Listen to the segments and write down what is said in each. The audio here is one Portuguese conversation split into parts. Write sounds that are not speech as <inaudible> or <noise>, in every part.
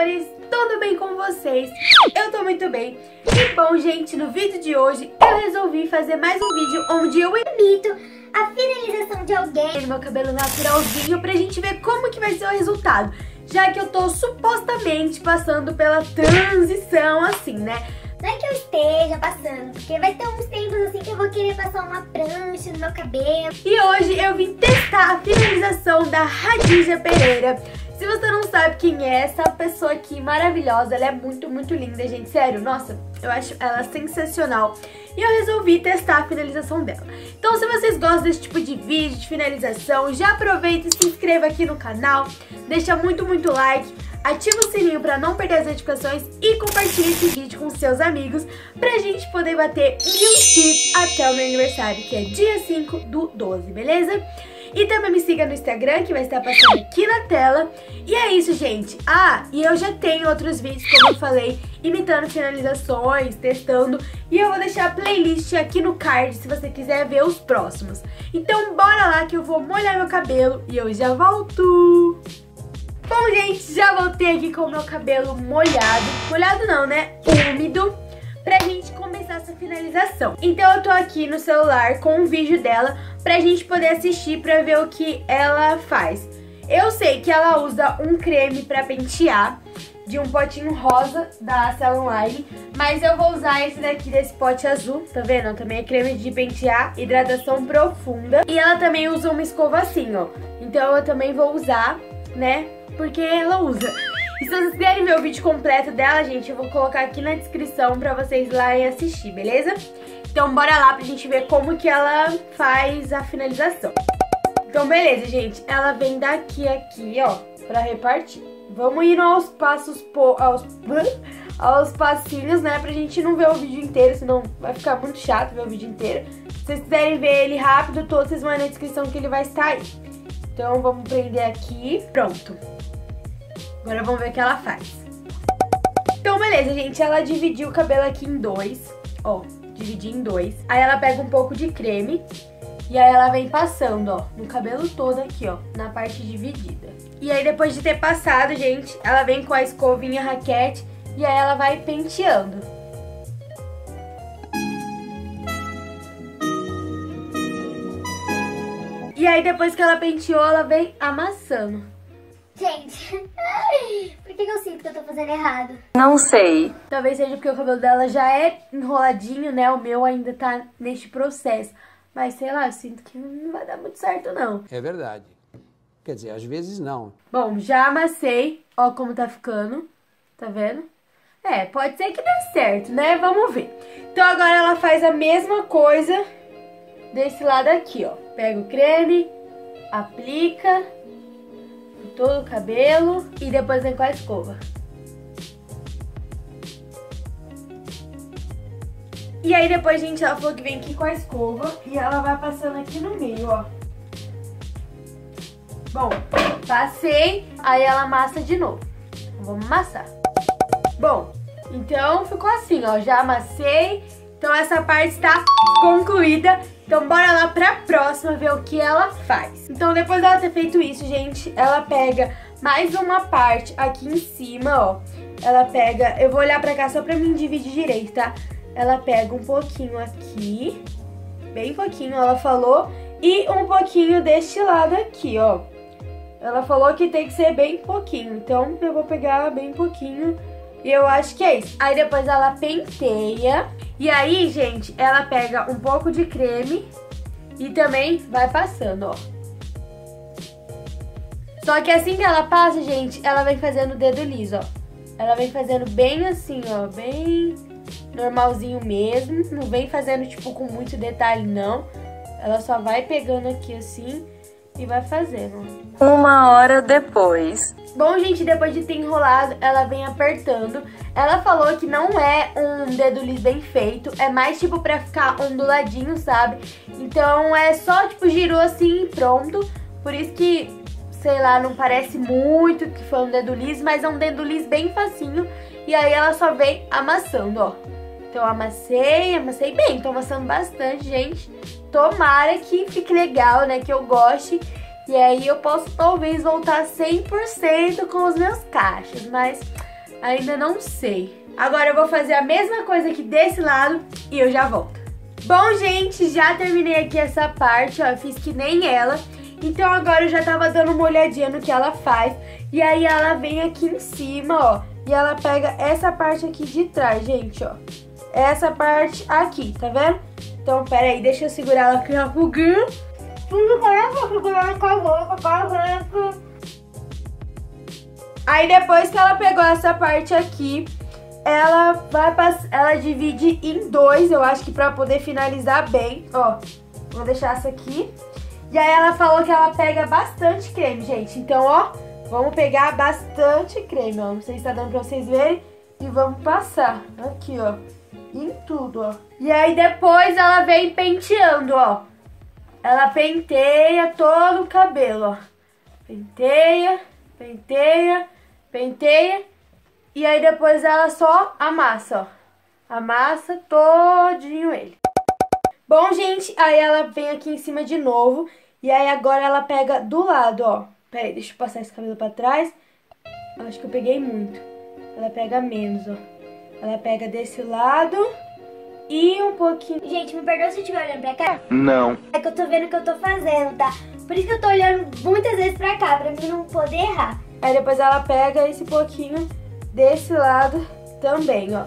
amores, tudo bem com vocês? Eu tô muito bem. E bom, gente, no vídeo de hoje eu resolvi fazer mais um vídeo onde eu imito a finalização de alguém no meu cabelo naturalzinho pra gente ver como que vai ser o resultado. Já que eu tô supostamente passando pela transição assim, né? Não é que eu esteja passando, porque vai ter uns tempos assim que eu vou querer passar uma prancha no meu cabelo. E hoje eu vim testar a finalização da Radija Pereira. Se você não sabe quem é essa pessoa aqui maravilhosa, ela é muito, muito linda, gente. Sério, nossa, eu acho ela sensacional. E eu resolvi testar a finalização dela. Então, se vocês gostam desse tipo de vídeo, de finalização, já aproveita e se inscreva aqui no canal. Deixa muito, muito like. Ativa o sininho para não perder as notificações e compartilhe esse vídeo com seus amigos pra gente poder bater mil inscritos até o meu aniversário, que é dia 5 do 12, beleza? E também me siga no Instagram, que vai estar passando aqui na tela. E é isso, gente. Ah, e eu já tenho outros vídeos, como eu falei, imitando finalizações, testando. E eu vou deixar a playlist aqui no card, se você quiser ver os próximos. Então bora lá que eu vou molhar meu cabelo e eu já volto. Bom, gente, já voltei aqui com o meu cabelo molhado. Molhado não, né? Úmido essa finalização. Então eu tô aqui no celular com um vídeo dela pra gente poder assistir pra ver o que ela faz. Eu sei que ela usa um creme pra pentear de um potinho rosa da Salon Line, mas eu vou usar esse daqui desse pote azul, tá vendo? Também é creme de pentear, hidratação profunda. E ela também usa uma escova assim, ó. Então eu também vou usar, né? Porque ela usa. E se vocês quiserem ver o vídeo completo dela, gente, eu vou colocar aqui na descrição pra vocês lá e assistir, beleza? Então bora lá pra gente ver como que ela faz a finalização. Então beleza, gente, ela vem daqui aqui, ó, pra repartir. Vamos indo aos passos, po, aos, <laughs> aos passinhos, né, pra gente não ver o vídeo inteiro, senão vai ficar muito chato ver o vídeo inteiro. Se vocês quiserem ver ele rápido, todos vocês vão na descrição que ele vai estar aí. Então vamos prender aqui, pronto. Agora vamos ver o que ela faz. Então, beleza, gente. Ela dividiu o cabelo aqui em dois. Ó, dividi em dois. Aí ela pega um pouco de creme. E aí ela vem passando, ó, no cabelo todo aqui, ó, na parte dividida. E aí depois de ter passado, gente, ela vem com a escovinha raquete e aí ela vai penteando. E aí depois que ela penteou, ela vem amassando. Gente, <laughs> por que, eu sinto que eu tô fazendo errado? Não sei. Talvez seja porque o cabelo dela já é enroladinho, né? O meu ainda tá neste processo. Mas sei lá, eu sinto que não vai dar muito certo, não. É verdade. Quer dizer, às vezes não. Bom, já amassei. Ó como tá ficando. Tá vendo? É, pode ser que dê certo, né? Vamos ver. Então agora ela faz a mesma coisa desse lado aqui, ó. Pega o creme, aplica todo o cabelo e depois vem com a escova. E aí depois, gente, ela falou que vem aqui com a escova e ela vai passando aqui no meio, ó. Bom, passei, aí ela amassa de novo. Vamos amassar. Bom, então ficou assim, ó, já amassei. Então essa parte está concluída. Então bora lá pra próxima ver o que ela faz. Então depois dela ter feito isso, gente, ela pega mais uma parte aqui em cima, ó. Ela pega, eu vou olhar pra cá só pra mim dividir direito, tá? Ela pega um pouquinho aqui, bem pouquinho, ela falou, e um pouquinho deste lado aqui, ó. Ela falou que tem que ser bem pouquinho, então eu vou pegar bem pouquinho e eu acho que é isso. Aí depois ela penteia. E aí, gente, ela pega um pouco de creme e também vai passando, ó. Só que assim que ela passa, gente, ela vem fazendo o dedo liso, ó. Ela vem fazendo bem assim, ó, bem normalzinho mesmo. Não vem fazendo, tipo, com muito detalhe, não. Ela só vai pegando aqui assim e vai fazendo. Uma hora depois. Bom, gente, depois de ter enrolado, ela vem apertando. Ela falou que não é um dedo liso bem feito, é mais tipo pra ficar onduladinho, sabe? Então é só tipo girou assim e pronto. Por isso que, sei lá, não parece muito que foi um dedo liso, mas é um dedo liso bem facinho. E aí ela só vem amassando, ó. Então amassei, amassei bem, tô amassando bastante, gente. Tomara que fique legal, né, que eu goste. E aí eu posso talvez voltar 100% com os meus cachos, mas Ainda não sei. Agora eu vou fazer a mesma coisa aqui desse lado e eu já volto. Bom, gente, já terminei aqui essa parte, ó, fiz que nem ela. Então agora eu já tava dando uma olhadinha no que ela faz. E aí ela vem aqui em cima, ó, e ela pega essa parte aqui de trás, gente, ó. Essa parte aqui, tá vendo? Então, pera aí, deixa eu segurar ela aqui rapidinho. Aí depois que ela pegou essa parte aqui, ela vai ela divide em dois, eu acho que pra poder finalizar bem, ó. Vou deixar essa aqui. E aí ela falou que ela pega bastante creme, gente. Então, ó, vamos pegar bastante creme, ó. Não sei se tá dando pra vocês verem. E vamos passar aqui, ó. Em tudo, ó. E aí depois ela vem penteando, ó. Ela penteia todo o cabelo, ó. Penteia, penteia, penteia. E aí depois ela só amassa, ó. Amassa todinho ele. Bom, gente, aí ela vem aqui em cima de novo. E aí agora ela pega do lado, ó. Pera aí, deixa eu passar esse cabelo pra trás. Acho que eu peguei muito. Ela pega menos, ó. Ela pega desse lado e um pouquinho... Gente, me perdoa se eu estiver olhando pra cá. Não. É que eu tô vendo o que eu tô fazendo, tá? Por isso que eu tô olhando muitas vezes pra cá, pra mim não poder errar. Aí depois ela pega esse pouquinho desse lado também, ó.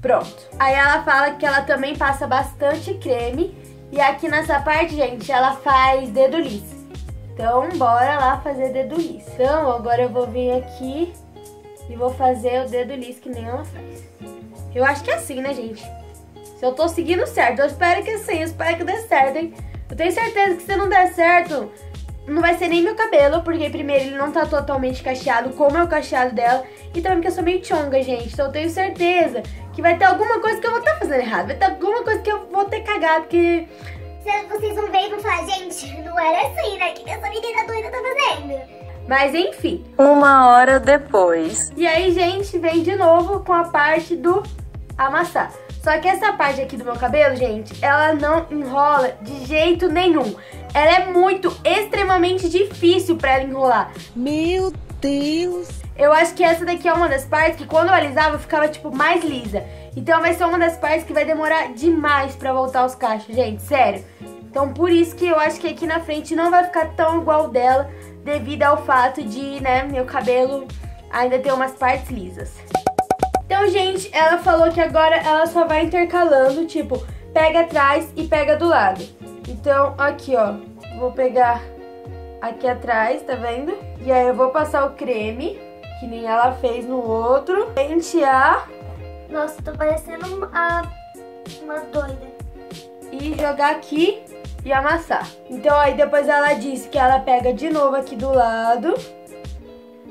Pronto. Aí ela fala que ela também passa bastante creme. E aqui nessa parte, gente, ela faz dedo liso. Então, bora lá fazer dedo liso. Então, agora eu vou vir aqui e vou fazer o dedo liso que nem ela faz. Eu acho que é assim, né, gente? Se eu tô seguindo certo, eu espero que sim, eu espero que dê certo, hein? Eu tenho certeza que se não der certo, não vai ser nem meu cabelo, porque primeiro ele não tá totalmente cacheado, como é o cacheado dela, e também porque eu sou meio chonga, gente. Então eu tenho certeza que vai ter alguma coisa que eu vou estar tá fazendo errado, vai ter alguma coisa que eu vou ter cagado, que... Vocês vão ver e vão falar, gente, não era assim, né? O que essa menina doida tá fazendo? Mas enfim. Uma hora depois. E aí, gente, vem de novo com a parte do amassar. Só que essa parte aqui do meu cabelo, gente, ela não enrola de jeito nenhum. Ela é muito, extremamente difícil pra ela enrolar. Meu Deus! Eu acho que essa daqui é uma das partes que quando eu alisava ficava, tipo, mais lisa. Então vai ser uma das partes que vai demorar demais pra voltar os cachos, gente, sério. Então por isso que eu acho que aqui na frente não vai ficar tão igual dela, devido ao fato de, né, meu cabelo ainda ter umas partes lisas. Então, gente, ela falou que agora ela só vai intercalando, tipo, pega atrás e pega do lado. Então, aqui, ó, vou pegar aqui atrás, tá vendo? E aí eu vou passar o creme, que nem ela fez no outro. Pentear. Nossa, tô parecendo uma, uma doida. E jogar aqui e amassar. Então aí depois ela disse que ela pega de novo aqui do lado.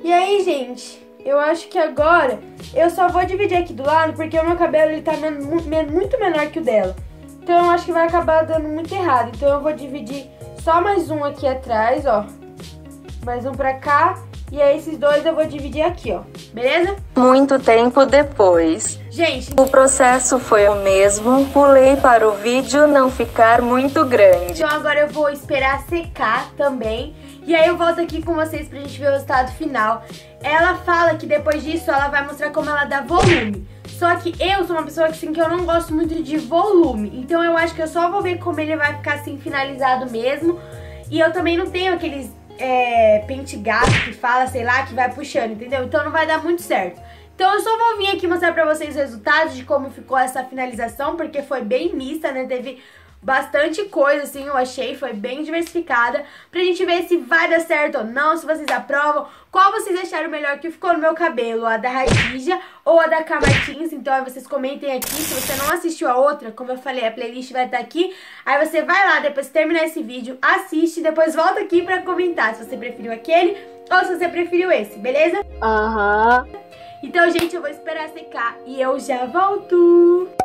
E aí, gente, eu acho que agora eu só vou dividir aqui do lado porque o meu cabelo ele tá muito menor que o dela. Então eu acho que vai acabar dando muito errado. Então eu vou dividir só mais um aqui atrás, ó. Mais um pra cá. E aí esses dois eu vou dividir aqui, ó. Beleza? Muito tempo depois. Gente, o processo foi o mesmo. Pulei para o vídeo não ficar muito grande. Então agora eu vou esperar secar também. E aí eu volto aqui com vocês pra gente ver o resultado final. Ela fala que depois disso ela vai mostrar como ela dá volume. Só que eu sou uma pessoa que, assim, que eu não gosto muito de volume. Então eu acho que eu só vou ver como ele vai ficar assim finalizado mesmo. E eu também não tenho aqueles é, pente gato que fala, sei lá, que vai puxando, entendeu? Então não vai dar muito certo. Então eu só vou vir aqui mostrar pra vocês os resultados de como ficou essa finalização, porque foi bem mista, né? Teve bastante coisa, assim, eu achei, foi bem diversificada, pra gente ver se vai dar certo ou não, se vocês aprovam, qual vocês acharam melhor que ficou no meu cabelo, a da Radija ou a da Camartins, então aí vocês comentem aqui, se você não assistiu a outra, como eu falei, a playlist vai estar aqui, aí você vai lá, depois que terminar esse vídeo, assiste, depois volta aqui pra comentar se você preferiu aquele ou se você preferiu esse, beleza? Aham. Uhum. Então, gente, eu vou esperar secar e eu já volto!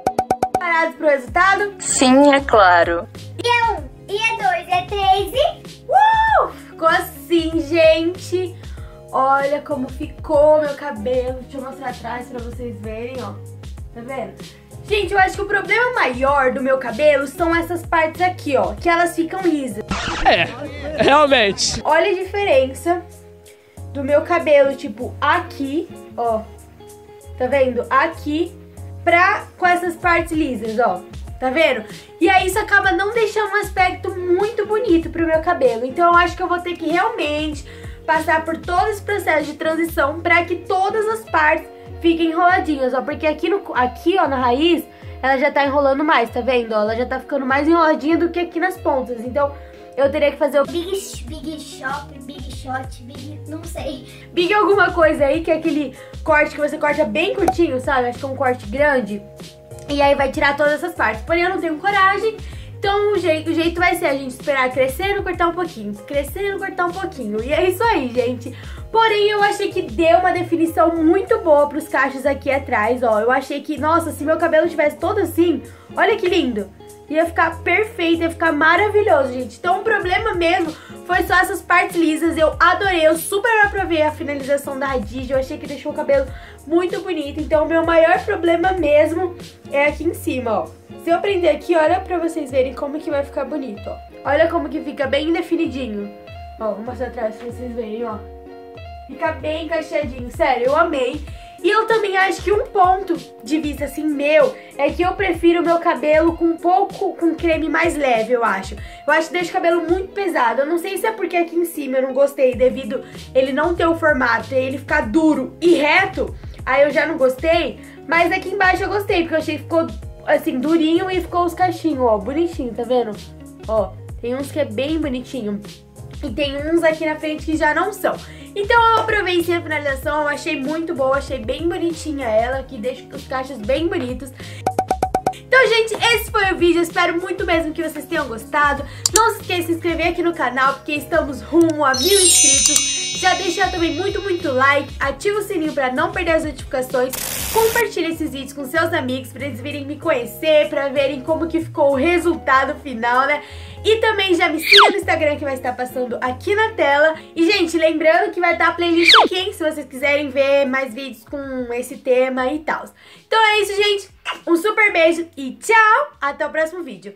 Preparados pro resultado? Sim, é claro. E é um, e é dois, e é três e... Uh! Ficou assim, gente. Olha como ficou meu cabelo. Deixa eu mostrar atrás pra vocês verem, ó. Tá vendo? Gente, eu acho que o problema maior do meu cabelo são essas partes aqui, ó. Que elas ficam lisas. É, realmente. Olha a diferença do meu cabelo, tipo, aqui, ó. tá vendo? Aqui pra, com essas partes lisas, ó. Tá vendo? E aí isso acaba não deixando um aspecto muito bonito pro meu cabelo. Então eu acho que eu vou ter que realmente passar por todo esse processo de transição pra que todas as partes fiquem enroladinhas, ó. Porque aqui, no, aqui ó, na raiz, ela já tá enrolando mais, tá vendo? Ela já tá ficando mais enroladinha do que aqui nas pontas. Então eu teria que fazer o Big, big shop, big shot, big... não sei. Big alguma coisa aí, que é aquele corte que você corta bem curtinho, sabe? Acho que é um corte grande. E aí vai tirar todas essas partes. Porém, eu não tenho coragem. Então o jeito, o jeito vai ser a gente esperar crescendo, cortar um pouquinho. Crescendo, cortar um pouquinho. E é isso aí, gente. Porém, eu achei que deu uma definição muito boa pros cachos aqui atrás, ó. Eu achei que, nossa, se meu cabelo tivesse todo assim, olha que lindo. Ia ficar perfeito, ia ficar maravilhoso, gente. Então o problema mesmo foi só essas partes lisas. Eu adorei, eu super aprovei a finalização da Hadid. Eu achei que deixou o cabelo muito bonito. Então o meu maior problema mesmo é aqui em cima, ó. Se eu prender aqui, olha pra vocês verem como que vai ficar bonito, ó. Olha como que fica bem definidinho. Ó, vou mostrar atrás pra vocês verem, ó. Fica bem encaixadinho, sério, eu amei. E eu também acho que um ponto de vista assim meu é que eu prefiro o meu cabelo com um pouco com creme mais leve, eu acho. Eu acho que deixa o cabelo muito pesado. Eu não sei se é porque aqui em cima eu não gostei devido ele não ter o formato e ele ficar duro e reto. Aí eu já não gostei, mas aqui embaixo eu gostei, porque eu achei que ficou assim durinho e ficou os cachinhos, ó, bonitinho, tá vendo? Ó, tem uns que é bem bonitinho. E tem uns aqui na frente que já não são. Então eu aprovei sim a finalização, eu achei muito boa, achei bem bonitinha ela, que deixa os cachos bem bonitos. Então, gente, esse foi o vídeo. espero muito mesmo que vocês tenham gostado. Não se esqueça de se inscrever aqui no canal, porque estamos rumo a mil inscritos. Já deixa também muito, muito like, ativa o sininho para não perder as notificações. Compartilhe esses vídeos com seus amigos para eles virem me conhecer, para verem como que ficou o resultado final, né? E também já me siga no Instagram que vai estar passando aqui na tela. E, gente, lembrando que vai estar a playlist aqui, hein, se vocês quiserem ver mais vídeos com esse tema e tal. Então é isso, gente. Um super beijo e tchau! Até o próximo vídeo.